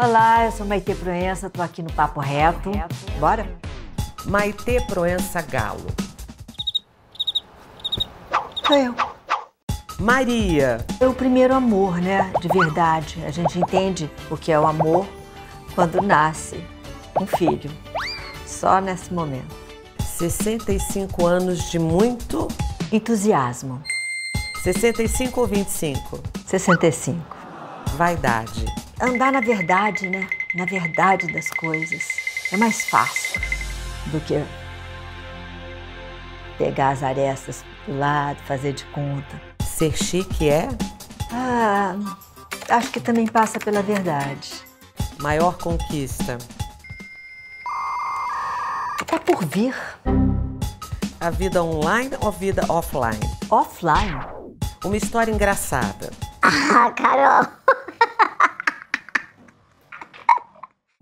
Olá, eu sou Maite Proença, tô aqui no Papo Reto. Bora? Maite Proença Galo. Sou eu. Maria. É o primeiro amor, né? De verdade. A gente entende o que é o amor quando nasce um filho. Só nesse momento. 65 anos de muito Entusiasmo. 65 ou 25? 65. Vaidade. Andar na verdade, né? Na verdade das coisas. É mais fácil do que pegar as arestas do lado, fazer de conta. Ser chique é Ah, acho que também passa pela verdade. maior conquista. Tá por vir. A vida online ou vida offline? Offline. Uma história engraçada. Ah, Carol.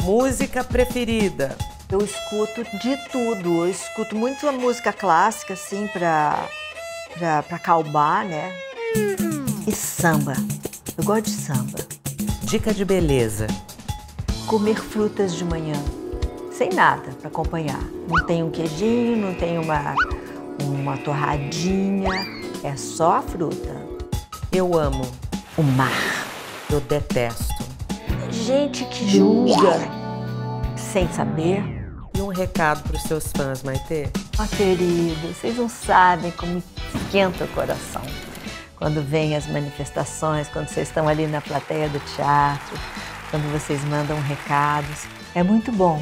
Música preferida. Eu escuto de tudo. Eu escuto muito a música clássica, assim, pra, pra, pra calmar, né? E samba. Eu gosto de samba. Dica de beleza. Comer frutas de manhã. Sem nada para acompanhar. Não tem um queijinho, não tem uma, uma torradinha. É só a fruta. Eu amo. O mar. Eu detesto. Gente que julga sem saber. E um recado para os seus fãs, Maite? Ah, querido, vocês não sabem como esquenta o coração quando vêm as manifestações, quando vocês estão ali na plateia do teatro, quando vocês mandam recados. É muito bom.